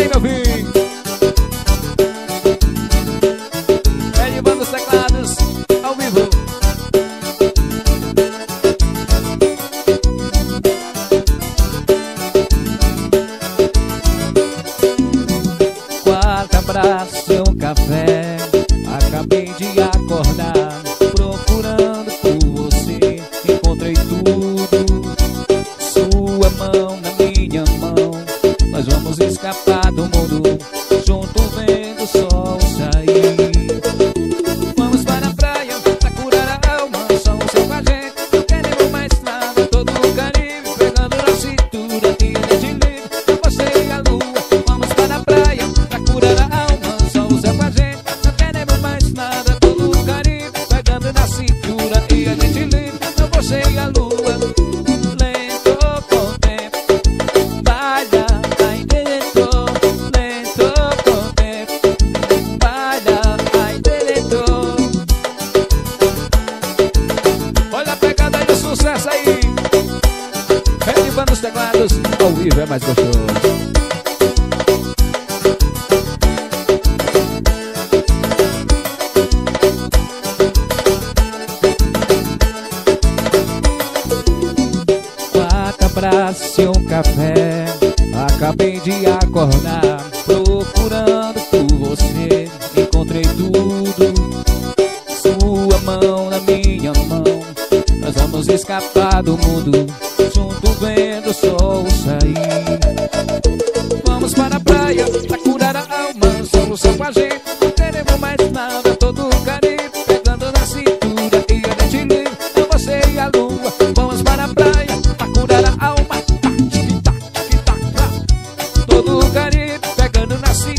aí, meu filho.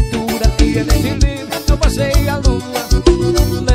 cintura e ele de eu passei a lua.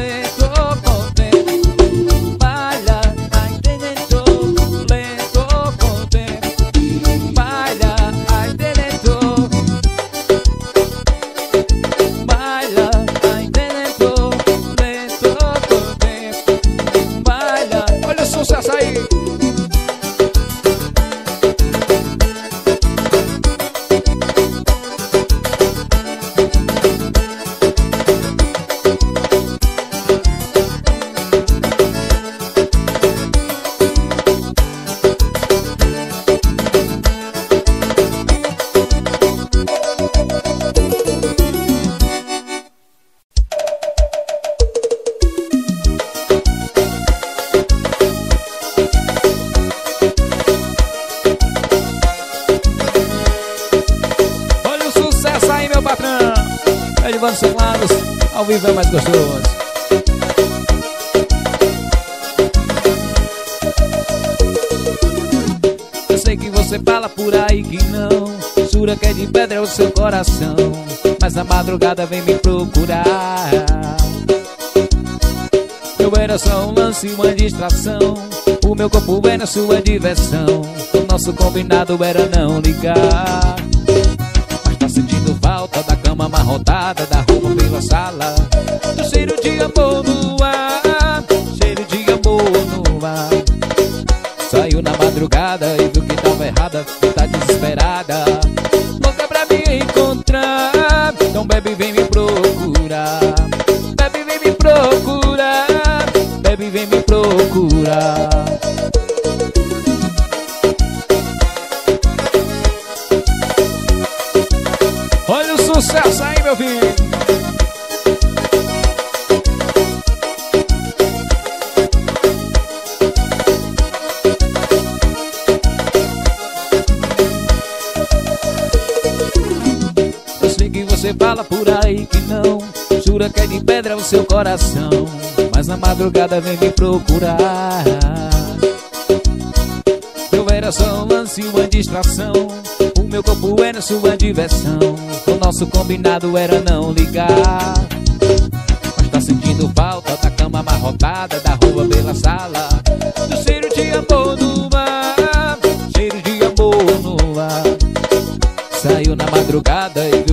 Você fala por aí que não. Jura que é de pedra é o seu coração. Mas na madrugada vem me procurar. Eu era só um lance, uma distração. O meu corpo era sua diversão. O nosso combinado era não ligar. Mas tá sentindo falta da cama amarrotada Da roupa pela sala. Do cheiro de amor no ar Cheiro de amor no ar. Saiu na madrugada e desesperada, tá desesperada. Você fala por aí que não Jura que é de pedra o seu coração Mas na madrugada vem me procurar. Eu era só um lance, uma distração O meu corpo é era sua diversão O nosso combinado era não ligar. Mas tá sentindo falta da cama amarrotada Da rua pela sala Do cheiro de amor no ar Cheiro de amor no ar. Saiu na madrugada e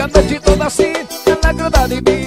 a noite é toda assim, ela é grudada em mim.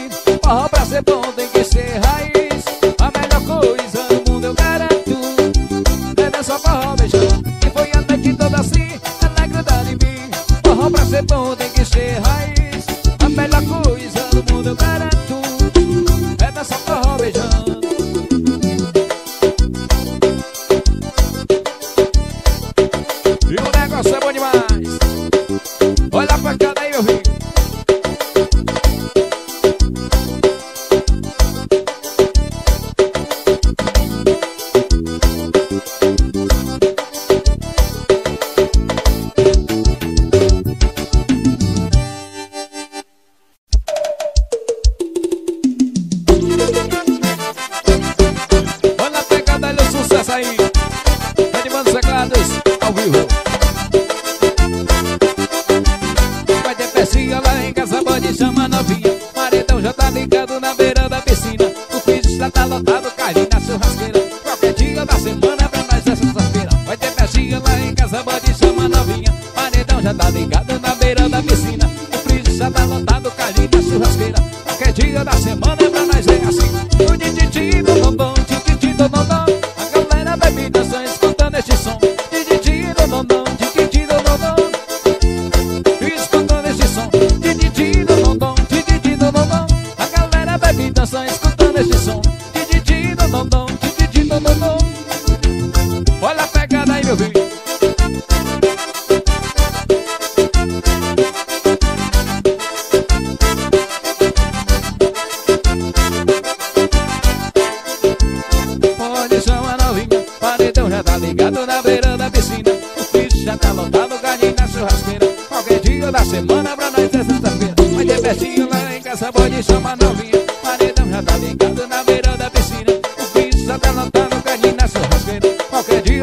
loja da tá ligada na beira da piscina. O freezer tá lotado, carinha churrasqueira. Qualquer dia da semana é pra nós ver assim.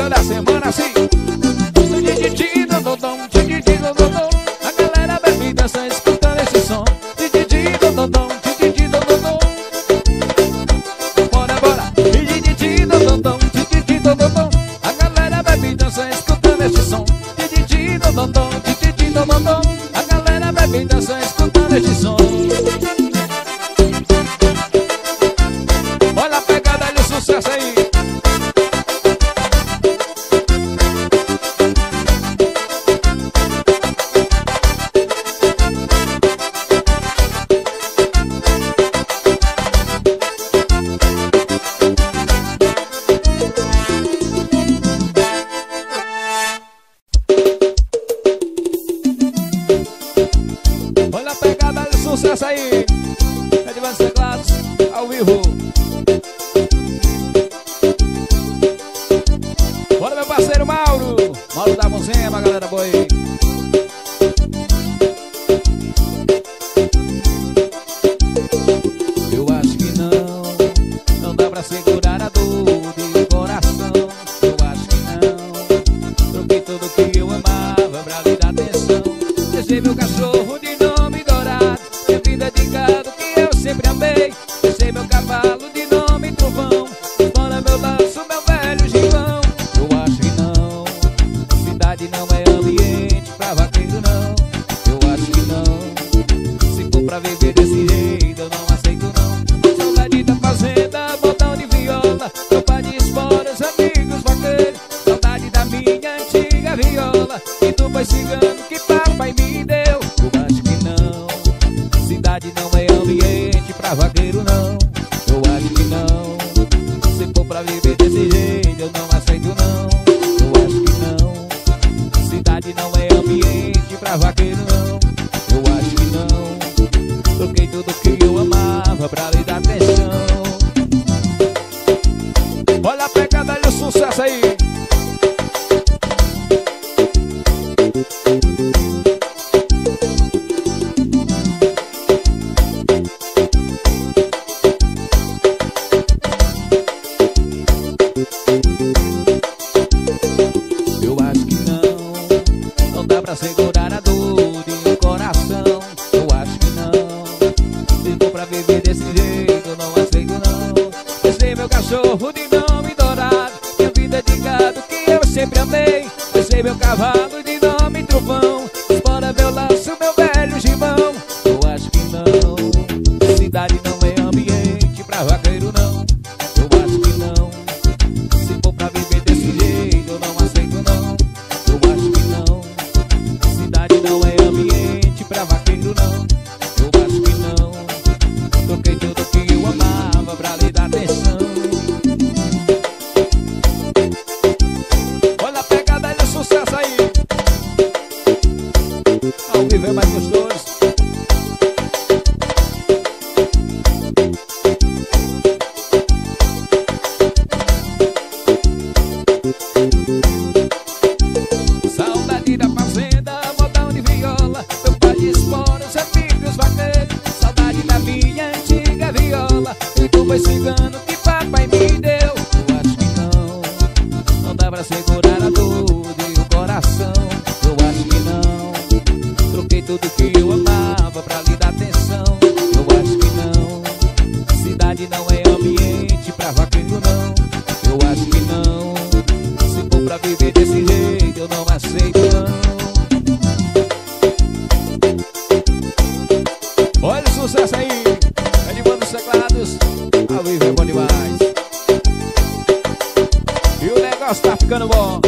días la semana, sí. boy. Tudo que eu amava This. Nossa, tá ficando bom.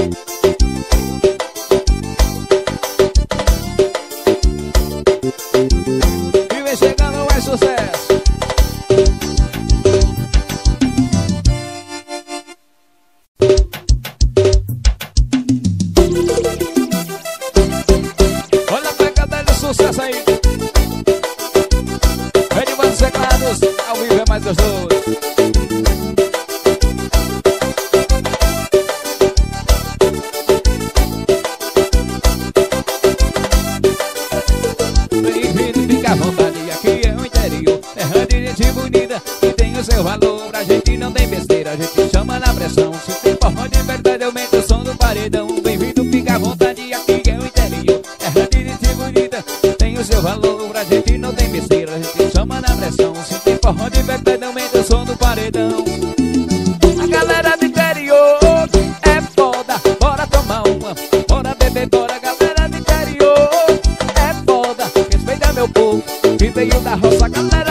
veio da roça, galera.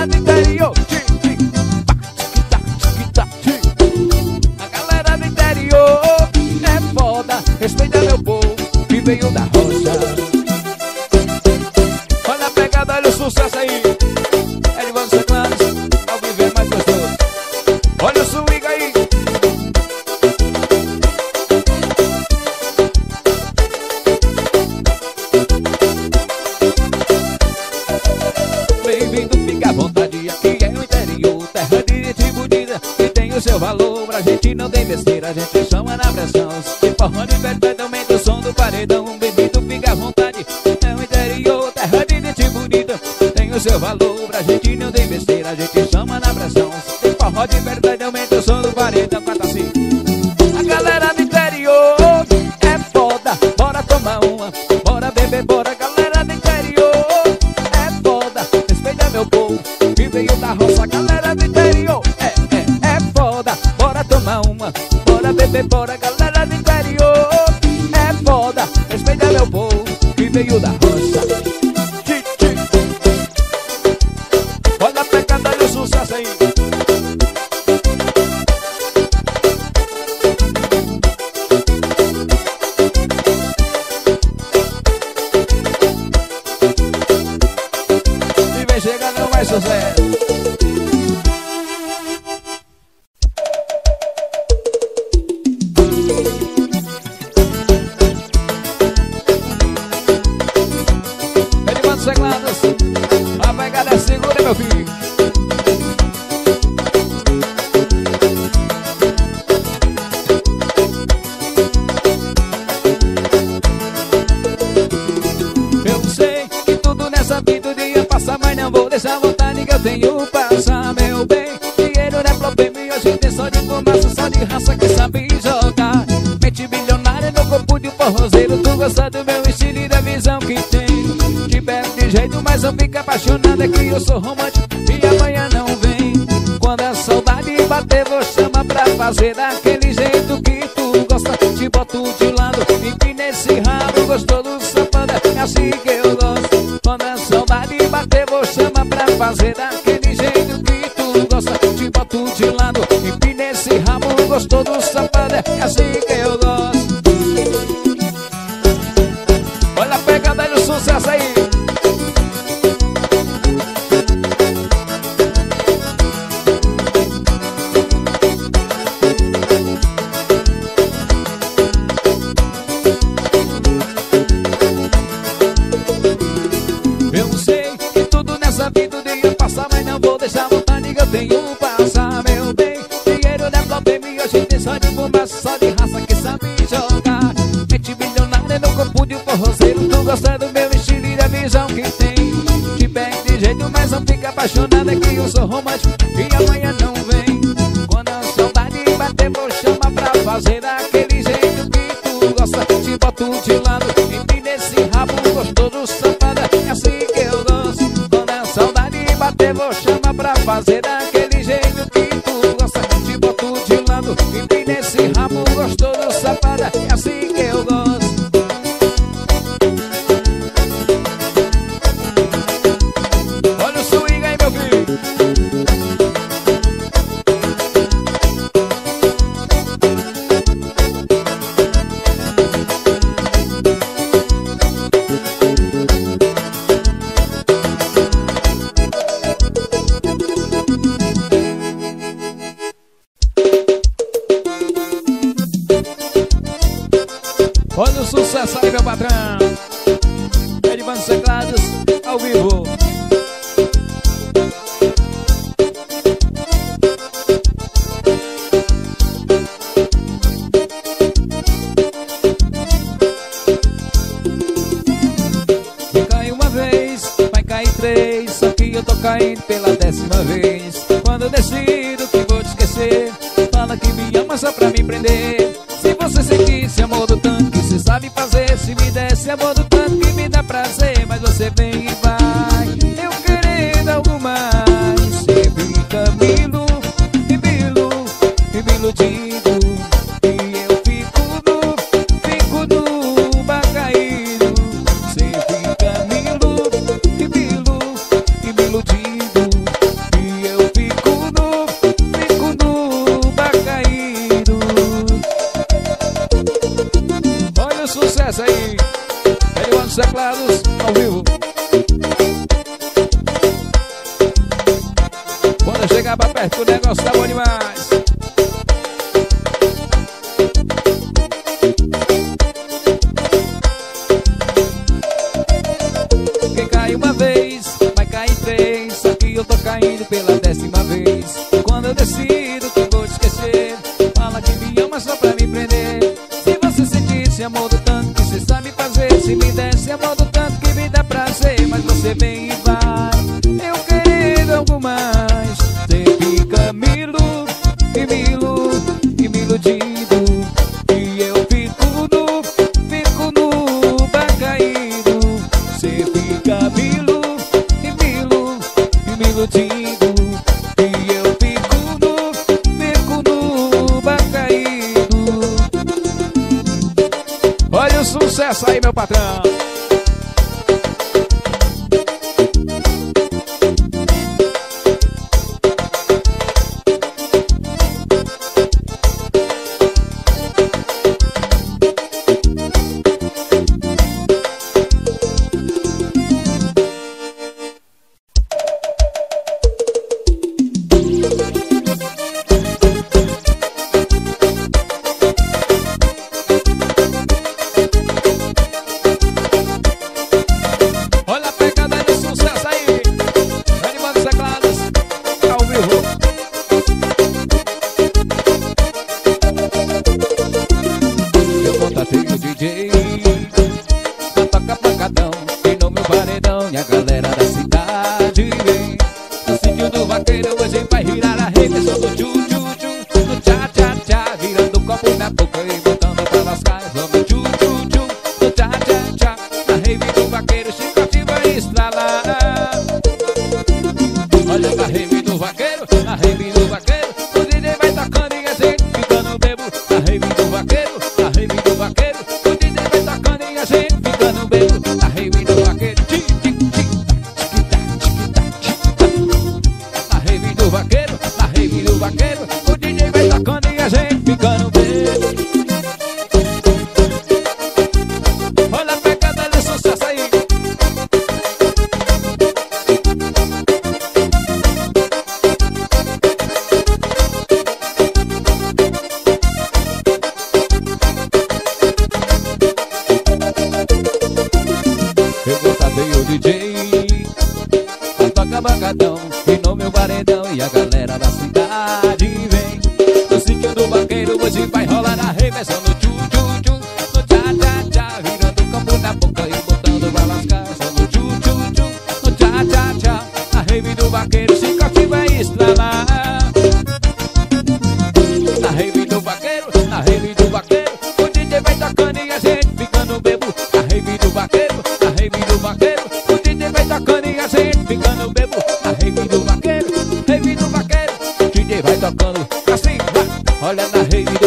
liberdade aumenta o som do paredão, canta assim. A galera do interior é foda, bora tomar uma, bora beber, bora. Galera do interior é foda, respeita meu povo que veio da roça. Galera do interior é, é, é foda, bora tomar uma, bora beber, bora. Galera do interior é foda, respeita meu povo que veio da hoje tem só de fumaça, só de raça que sabe jogar. Mente milionária no corpo de um forrozeiro Tu gosta do meu estilo e da visão que tem Te pego de jeito, mas eu fico apaixonada Que eu sou romântico e amanhã não vem. Quando a saudade bater, vou chamar pra fazer Daquele jeito que tu gosta. Te boto de lado, e nesse rabo Gostoso, safada, é assim que eu gosto. Quando a saudade bater, vou chamar pra fazer Daquele é assim que eu gosto gosta do meu estilo e da visão que tem. Te pega de jeito, mas não fica apaixonada Que eu sou romântico. E amanhã não Edvan Sanglados, ao vivo. chegar pra perto, o negócio tá bom demais. Quem cai uma vez, vai cair três. só que eu tô caindo pelo rave do vaqueiro. O DJ vai tocando e a gente fica no bebo. Na rave do vaqueiro Rave do vaqueiro. O DJ vai tocando assim Olha na rave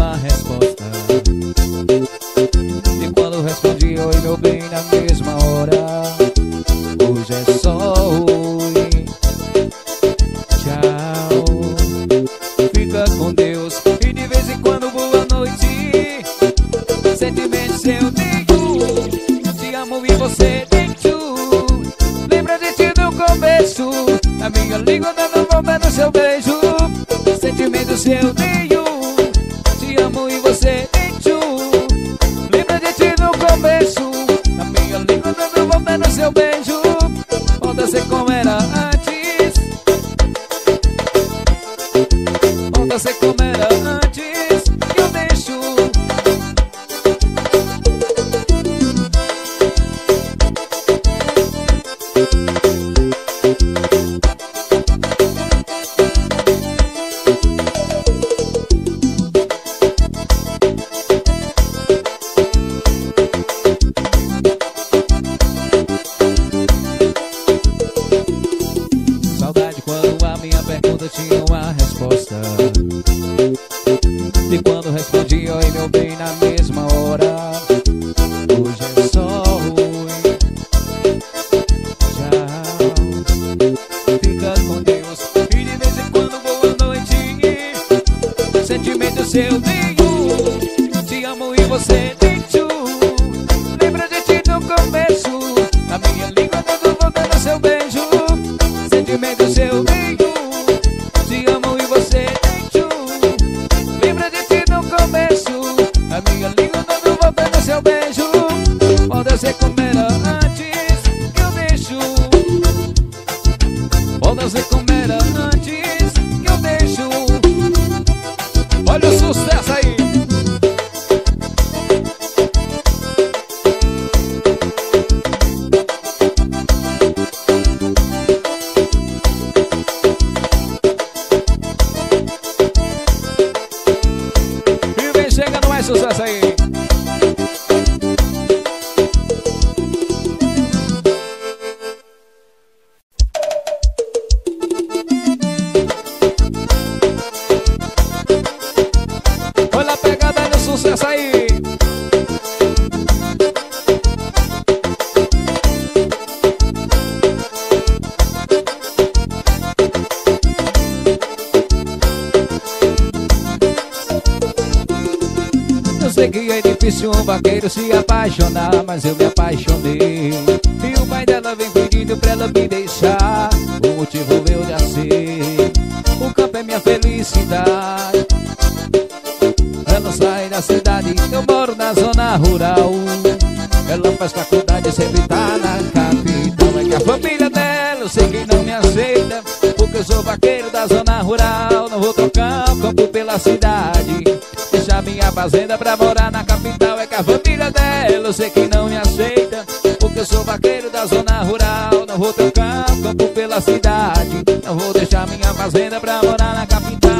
uma resposta. E quando respondi oi, meu bem, na mesma hora. Hoje é só oi. Tchau. Fica com Deus e de vez em quando boa noite. Sentimento seu tenho, te amo e você tu. Lembra de ti no começo, a minha língua dando volta no seu beijo. Sentimento seu tenho, apaixonar Mas eu me apaixonei E o pai dela vem pedindo pra ela me deixar O motivo eu já sei O campo é minha felicidade Ela sai da cidade Eu moro na zona rural faz faculdade, sempre tá na capital. É que a família dela, eu sei que não me aceita. Porque eu sou vaqueiro da zona rural. Não vou trocar o campo pela cidade. Deixar minha fazenda pra morar na capital. Eu sei que não me aceita. Porque eu sou vaqueiro da zona rural. Não vou trocar o campo pela cidade. Não vou deixar minha fazenda pra morar na capital.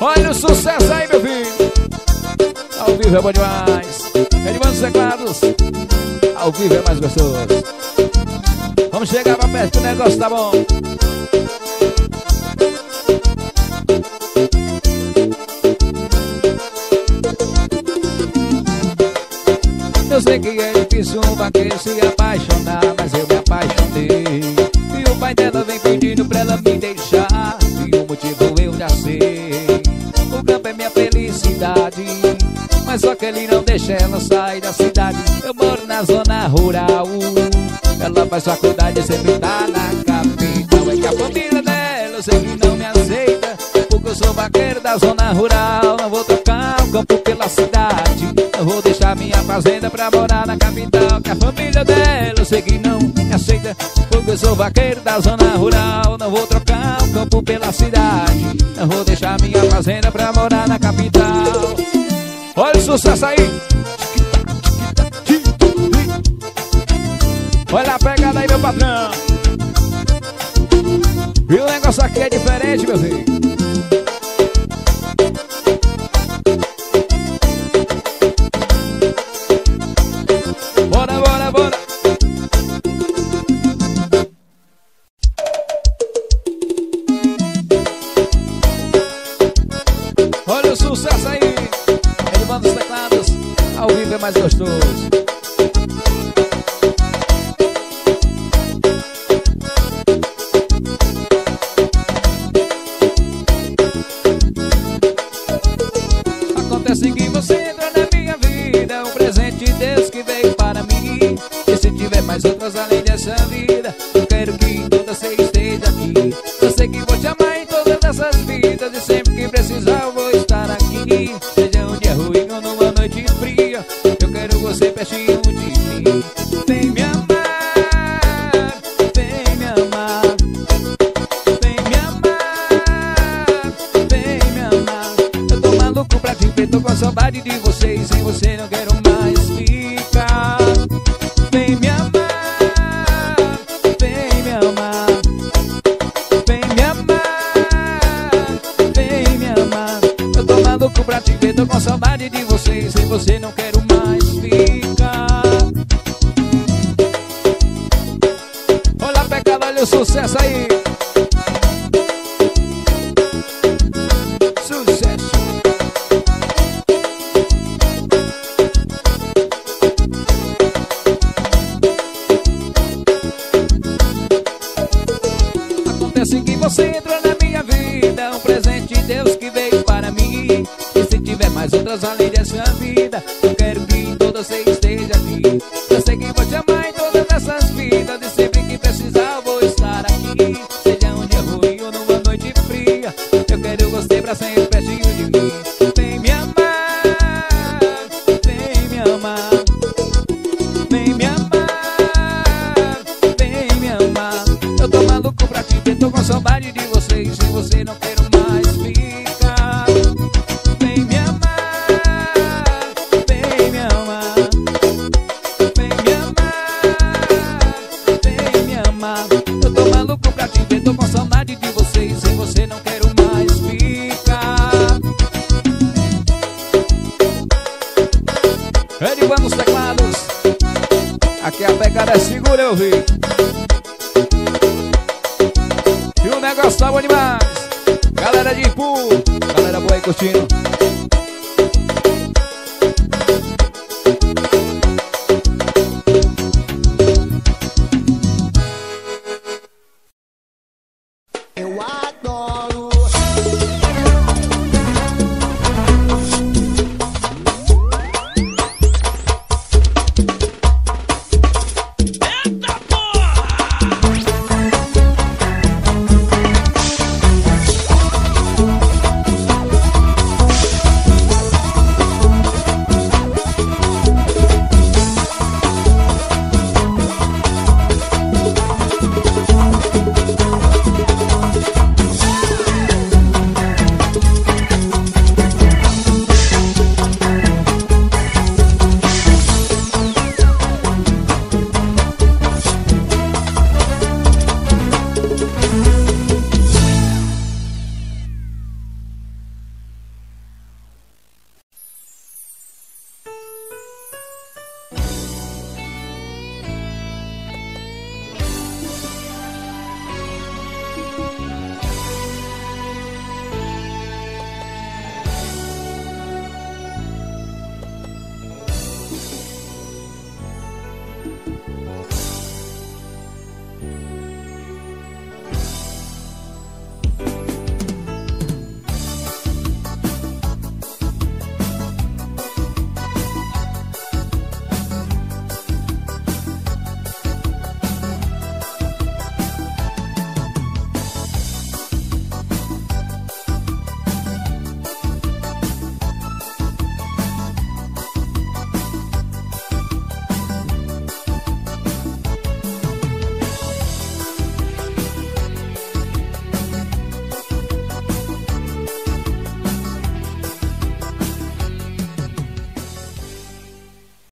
Olha o sucesso aí, meu filho. Ao vivo é bom demais. Edmando dos Teclados. Ao vivo é mais gostoso. Vamos chegar pra perto que o negócio tá bom. Que difícil um vaqueiro se apaixonar Mas eu me apaixonei. E o pai dela vem pedindo pra ela me deixar E o motivo eu já sei. O campo é minha felicidade Mas só que ele não deixa ela sair da cidade. Eu moro na zona rural Ela faz faculdade e sempre tá na capital. É que a família dela eu sei que não me aceita Porque eu sou vaqueiro da zona rural. Não vou tocar o campo pela cidade Minha fazenda pra morar na capital Que a família dela eu sei que não me aceita Porque eu sou vaqueiro da zona rural. Não vou trocar o campo pela cidade Não vou deixar minha fazenda pra morar na capital. Olha o sucesso aí. Olha a pegada aí meu patrão. E o negócio aqui é diferente meu filho tiver mais outras além dessa vida você Galera de Ipu Galera boa aí curtindo